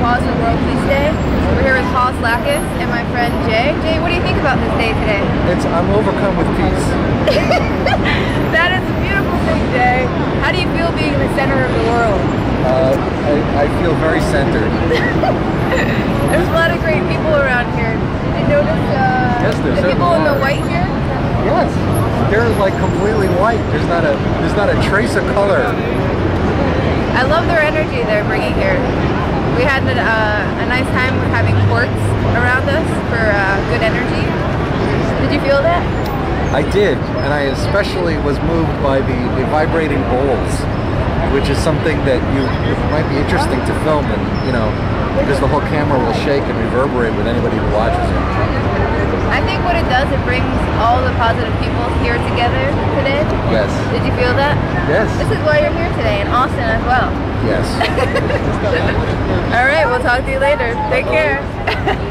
Cause for World Peace Day. We're here with Paul Slakis and my friend Jay. Jay, what do you think about this day today? It's I'm overcome with peace. that is a beautiful thing, Jay. How do you feel being in the center of the world? Uh, I, I feel very centered. There's a lot of great people around here. Did you notice uh, Yes, the people in the white here? Yes, they're like completely white. There's not a there's not a trace of color. I love their energy they're bringing here. We had a, uh, a nice time having quartz around us for uh, good energy. Did you feel that? I did, and I especially was moved by the, the vibrating bowls, which is something that you might be interesting to film, and you know, because the whole camera will shake and reverberate with anybody who watches it. I think what it does, it brings all the positive people here together today. Yes, Did you feel that? yes, This is why you're here today in Austin as well. yes. Talk to you later. Take care.